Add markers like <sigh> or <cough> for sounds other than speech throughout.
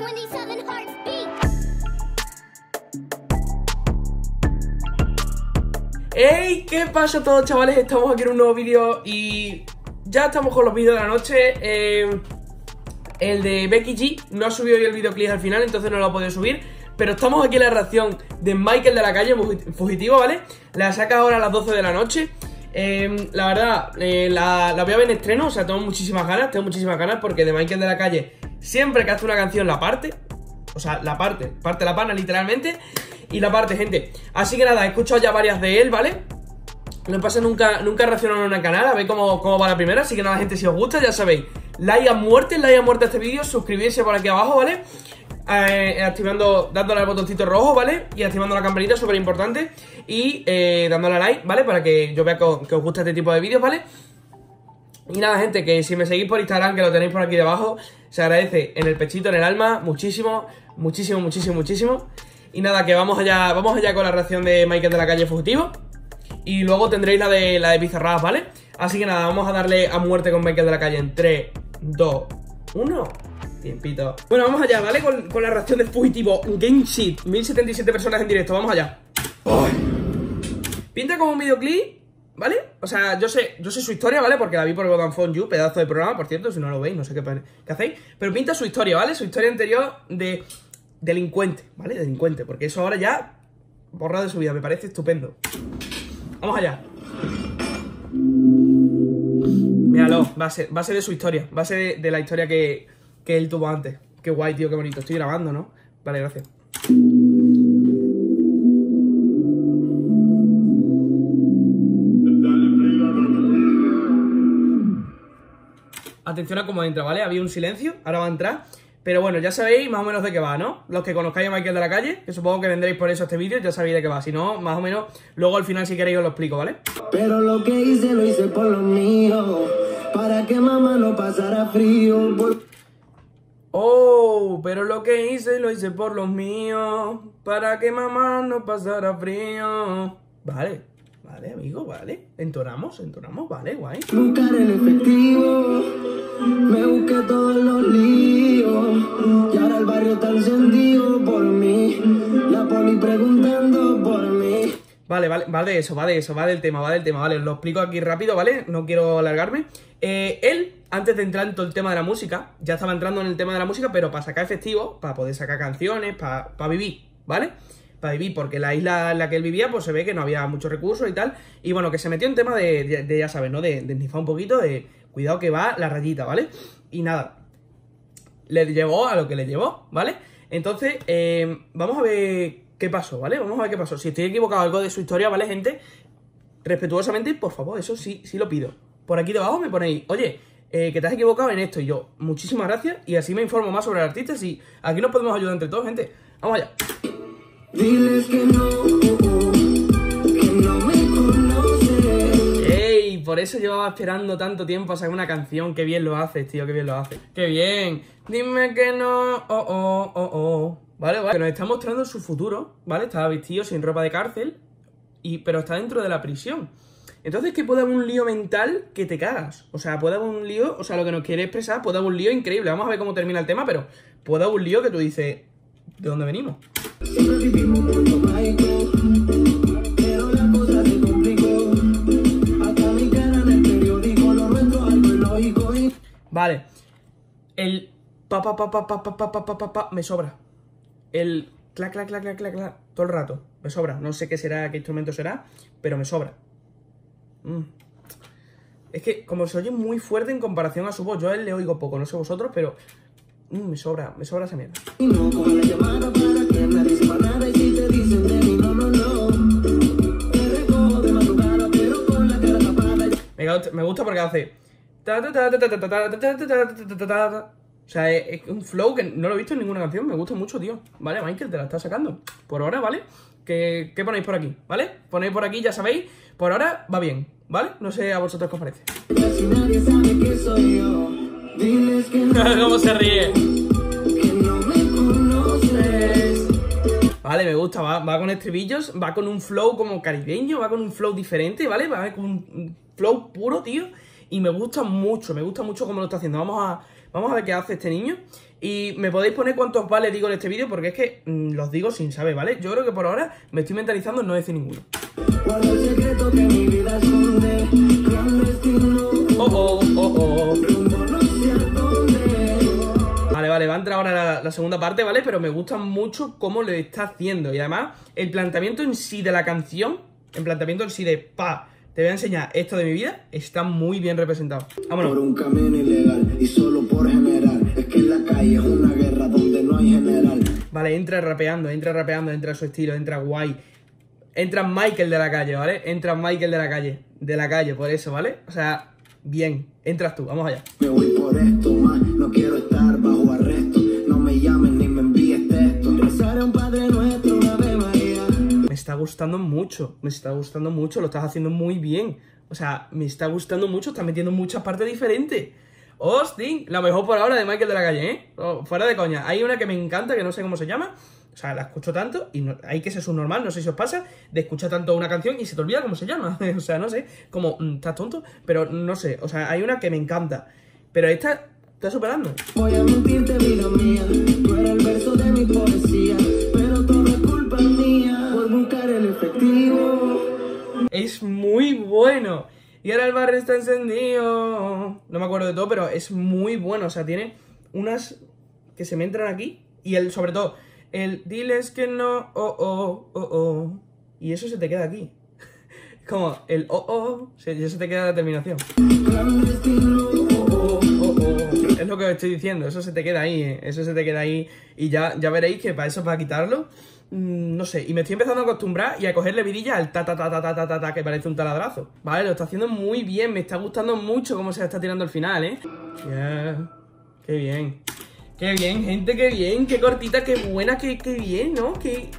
27 heartbeat. ¡Hey! ¿Qué pasa todos chavales? Estamos aquí en un nuevo vídeo y ya estamos con los vídeos de la noche. Eh, el de Becky G no ha subido hoy el videoclip al final, entonces no lo ha podido subir. Pero estamos aquí en la reacción de Michael de la calle, fugitivo, ¿vale? La saca ahora a las 12 de la noche. Eh, la verdad, eh, la, la voy a ver en estreno, o sea, tengo muchísimas ganas, tengo muchísimas ganas porque de Michael de la calle, siempre que hace una canción la parte, o sea, la parte, parte la pana literalmente y la parte, gente. Así que nada, he escuchado ya varias de él, ¿vale? No pasa nunca, nunca reaccionado en el canal, a ver cómo, cómo va la primera. Así que nada, gente, si os gusta, ya sabéis, like a muerte, like a muerte a este vídeo, suscribirse por aquí abajo, ¿vale? Eh, activando, dándole al botoncito rojo, ¿vale? Y activando la campanita, súper importante. Y eh, dándole a like, ¿vale? Para que yo vea que os gusta este tipo de vídeos, ¿vale? Y nada, gente, que si me seguís por Instagram, que lo tenéis por aquí debajo, se agradece en el pechito, en el alma, muchísimo, muchísimo, muchísimo, muchísimo. Y nada, que vamos allá, vamos allá con la reacción de Michael de la calle fugitivo. Y luego tendréis la de la de ¿vale? Así que nada, vamos a darle a muerte con Michael de la calle en 3, 2, 1. Tiempito. Bueno, vamos allá, ¿vale? Con, con la reacción de fugitivo Game Shit. 1077 personas en directo, vamos allá. Pinta como un videoclip, ¿vale? O sea, yo sé, yo sé su historia, ¿vale? Porque la vi por Vodafone You, pedazo de programa, por cierto, si no lo veis, no sé qué, qué hacéis. Pero pinta su historia, ¿vale? Su historia anterior de delincuente, ¿vale? Delincuente, porque eso ahora ya borra de su vida, me parece estupendo. Vamos allá. Míralo, base, base de su historia, base de, de la historia que, que él tuvo antes. Qué guay, tío, qué bonito. Estoy grabando, ¿no? Vale, gracias. Atención a cómo entra, ¿vale? Había un silencio, ahora va a entrar. Pero bueno, ya sabéis más o menos de qué va, ¿no? Los que conozcáis a Michael de la calle, que supongo que vendréis por eso este vídeo, ya sabéis de qué va. Si no, más o menos, luego al final si queréis os lo explico, ¿vale? Pero lo que hice lo hice por lo mío, para que mamá no pasara frío. Por- Oh, pero lo que hice lo hice por los míos, para que mamá no pasara frío. Vale, vale, amigo, vale. Entonamos, entonamos, vale, guay. Buscar el efectivo, me busqué todos los líos. Y ahora el barrio está encendido por mí, la poli preguntando por mí. Vale, vale, va de eso, va de eso, va del tema, va del tema, vale, os lo explico aquí rápido, ¿vale? No quiero alargarme. Eh, él, antes de entrar en todo el tema de la música, ya estaba entrando en el tema de la música, pero para sacar efectivo, para poder sacar canciones, para, para vivir, ¿vale? Para vivir, porque la isla en la que él vivía, pues se ve que no había muchos recursos y tal. Y bueno, que se metió en tema de, ya sabes, ¿no? De, de un poquito, de cuidado que va la rayita, ¿vale? Y nada, le llevó a lo que le llevó, ¿vale? Entonces, eh, vamos a ver qué pasó, ¿vale? Vamos a ver qué pasó. Si estoy equivocado algo de su historia, ¿vale, gente? Respetuosamente, por favor, eso sí, sí lo pido. Por aquí debajo me ponéis, oye, eh, que te has equivocado en esto. Y yo, muchísimas gracias. Y así me informo más sobre el artista. Y aquí nos podemos ayudar entre todos, gente. Vamos allá. Diles que no, que no me conoces. ¡Ey! Por eso llevaba esperando tanto tiempo a sacar una canción. Qué bien lo haces, tío, qué bien lo haces. ¡Qué bien! Dime que no, oh, oh, oh, oh. Vale, vale. Que nos está mostrando su futuro, ¿vale? Estaba vestido sin ropa de cárcel, y, pero está dentro de la prisión. Entonces, que puede haber un lío mental que te cagas. O sea, puede haber un lío, o sea, lo que nos quiere expresar, puede haber un lío increíble. Vamos a ver cómo termina el tema, pero puede haber un lío que tú dices, ¿de dónde venimos? Vale. El pa pa pa pa pa pa pa pa pa pa pa me sobra. El clac clac clac clac clac clac todo el rato. Me sobra. No sé qué será, qué instrumento será, pero me sobra. Mm. Es que como se oye muy fuerte en comparación a su voz, yo a él le oigo poco, no sé vosotros, pero Mm, me sobra, me sobra esa mierda. Me gusta porque hace... O sea, es un flow que no lo he visto en ninguna canción, me gusta mucho, tío. Vale, Michael, te la está sacando. Por ahora, ¿vale? ¿Qué, ¿Qué ponéis por aquí? ¿Vale? Ponéis por aquí, ya sabéis. Por ahora va bien, ¿vale? No sé a vosotros qué os parece. Casi nadie sabe que soy yo. <laughs> ¿Cómo se ríe? que no me conoces. Vale, me gusta, va, va con estribillos, va con un flow como caribeño, va con un flow diferente, ¿vale? Va con un flow puro, tío. Y me gusta mucho, me gusta mucho cómo lo está haciendo. Vamos a, Vamos a ver qué hace este niño. Y me podéis poner cuántos vale digo en este vídeo, porque es que mm, los digo sin saber, ¿vale? Yo creo que por ahora me estoy mentalizando en no decir ninguno. Guarda el va a entrar ahora la, la segunda parte, ¿vale? Pero me gusta mucho cómo lo está haciendo. Y además, el planteamiento en sí de la canción, el planteamiento en sí de pa, te voy a enseñar esto de mi vida, está muy bien representado. Por Vámonos. un camino ilegal y solo por general. Es que en la calle es una guerra donde no hay general. Vale, entra rapeando, entra rapeando, entra su estilo, entra guay. Entra Michael de la calle, ¿vale? Entra Michael de la calle. De la calle, por eso, ¿vale? O sea, bien. Entras tú, vamos allá. Me voy por esto más, no quiero estar bajo gustando mucho, me está gustando mucho, lo estás haciendo muy bien. O sea, me está gustando mucho, estás metiendo muchas partes diferentes. Hostia, la mejor por ahora de Michael de la calle, ¿eh? Oh, fuera de coña. Hay una que me encanta, que no sé cómo se llama. O sea, la escucho tanto y no- hay que ser subnormal, no sé si os pasa, de escuchar tanto una canción y se te olvida cómo se llama. <laughs> o sea, no sé, como, mm, estás tonto, pero no sé. O sea, hay una que me encanta. Pero esta está superando. Voy a mentirte, vida mía. Tú el verso de mi poesía. Pero todo es culpa mía. Es muy bueno. Y ahora el barrio está encendido. No me acuerdo de todo, pero es muy bueno. O sea, tiene unas que se me entran aquí. Y el, sobre todo, el diles que no, oh, oh, oh, oh. Y eso se te queda aquí. <laughs> Como el oh, oh, se, ya se te queda la terminación. Es lo que os estoy diciendo, eso se te queda ahí, eh. eso se te queda ahí. Y ya, ya veréis que para eso, para quitarlo, no sé. Y me estoy empezando a acostumbrar y a cogerle vidilla al ta ta ta ta ta ta ta, ta, que parece un taladrazo. Vale, lo está haciendo muy bien, me está gustando mucho cómo se está tirando al final, eh. Yeah. Qué bien. Qué bien, gente, qué bien, qué cortita, qué buena, qué, qué bien, ¿no? Que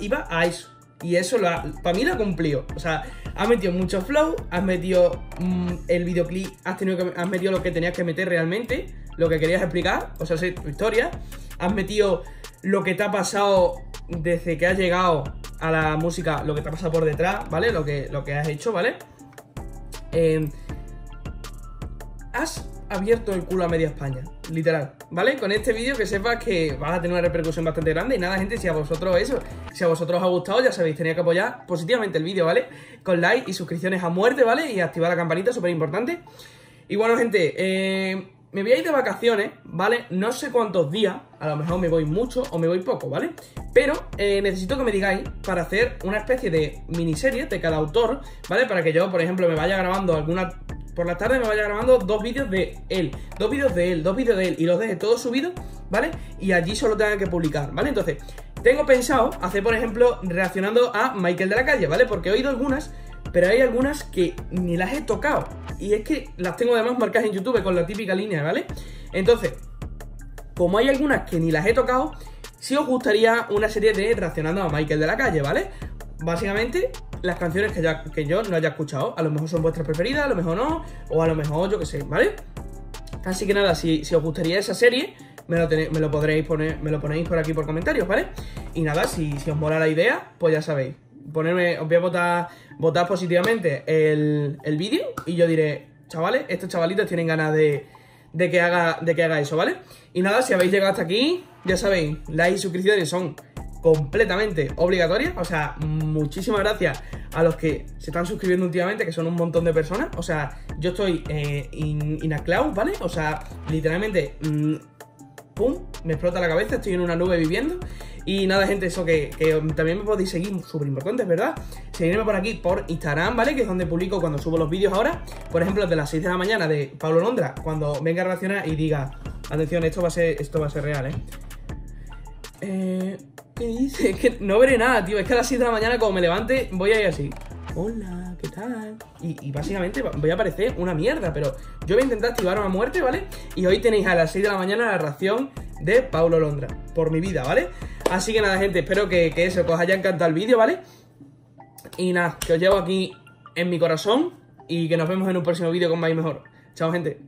iba a eso. Y eso lo para mí lo ha cumplido. O sea, has metido mucho flow, has metido mm, el videoclip, has, tenido has metido lo que tenías que meter realmente, lo que querías explicar, o sea, tu historia. Has metido lo que te ha pasado desde que has llegado a la música, lo que te ha pasado por detrás, ¿vale? Lo que, lo que has hecho, ¿vale? Eh, has abierto el culo a media España, literal, ¿vale? Con este vídeo que sepas que vas a tener una repercusión bastante grande y nada, gente, si a vosotros eso, si a vosotros os ha gustado, ya sabéis, tenéis que apoyar positivamente el vídeo, ¿vale? Con like y suscripciones a muerte, ¿vale? Y activar la campanita, súper importante. Y bueno, gente, eh, me voy a ir de vacaciones, ¿vale? No sé cuántos días, a lo mejor me voy mucho o me voy poco, ¿vale? Pero eh, necesito que me digáis para hacer una especie de miniserie de cada autor, ¿vale? Para que yo, por ejemplo, me vaya grabando alguna... Por la tarde me vaya grabando dos vídeos de él, dos vídeos de él, dos vídeos de él y los deje todos subidos, ¿vale? Y allí solo tenga que publicar, ¿vale? Entonces, tengo pensado hacer, por ejemplo, reaccionando a Michael de la calle, ¿vale? Porque he oído algunas pero hay algunas que ni las he tocado. Y es que las tengo además marcadas en YouTube con la típica línea, ¿vale? Entonces, como hay algunas que ni las he tocado, si os gustaría una serie de reaccionando a Michael de la calle, ¿vale? Básicamente, las canciones que, que yo no haya escuchado. A lo mejor son vuestras preferidas, a lo mejor no, o a lo mejor yo que sé, ¿vale? Así que nada, si, si os gustaría esa serie, me lo, me lo podréis poner, me lo ponéis por aquí por comentarios, ¿vale? Y nada, si, si os mola la idea, pues ya sabéis. Ponerme, os voy a votar, votar positivamente el, el vídeo y yo diré, chavales, estos chavalitos tienen ganas de, de que haga, de que haga eso, ¿vale? Y nada, si habéis llegado hasta aquí, ya sabéis, likes y suscripciones son completamente obligatorias. O sea, muchísimas gracias a los que se están suscribiendo últimamente, que son un montón de personas. O sea, yo estoy eh, ¿vale? O sea, literalmente, mm, pum, me explota la cabeza, estoy en una nube viviendo. Y nada, gente, eso que, también me podéis seguir, súper importante, verdad. Seguirme por aquí, por Instagram, ¿vale? Que es donde publico cuando subo los vídeos ahora. Por ejemplo, de las 6 de la mañana de Pablo Londra, cuando venga a reaccionar y diga, atención, esto va a ser, esto va a ser real, ¿eh? Eh, ¿Qué dice? Es que no veré nada, tío. Es que a las 6 de la mañana, como me levante, voy a ir así. Hola, ¿qué tal? Y, básicamente voy a parecer una mierda, pero yo voy a intentar activar a muerte, ¿vale? Y hoy tenéis a las 6 de la mañana la reacción de Paulo Londra, por mi vida, ¿vale? Así que nada, gente, espero que, que eso, que os haya encantado el vídeo, ¿vale? Y nada, que os llevo aquí en mi corazón y que nos vemos en un próximo vídeo con más y mejor. Chao, gente.